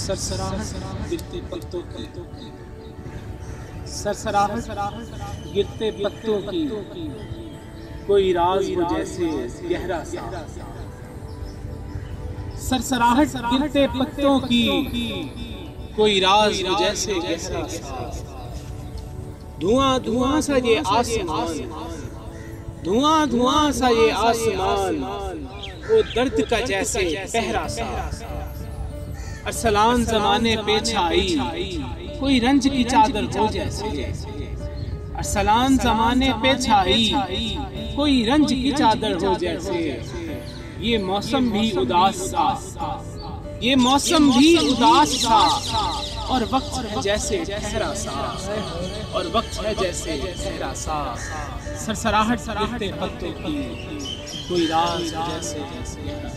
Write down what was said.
सरसराहट गिरते पत्तों की। कोई राज हो जैसे गहरा सा। सरसराहट गिरते पत्तों की। कोई राज हो जैसे गहरा धुआँ धुआँ सा ये आसमान। धुआँ धुआँ सा ये आसमान। वो दर्द का जैसे पहरा सा। अरसलान जमाने पे छाई। कोई रंज की चादर हो जैसे। अरसलान जमाने पे छाई। कोई रंज की चादर हो जैसे। ये मौसम भी उदास सा ये मौसम भी उदास सा और वक्त है जैसे ठहरा सा। और वक्त है जैसे ठहरा सा। सरसराहट गिरते पत्तों की। कोई राज जैसे जैसे।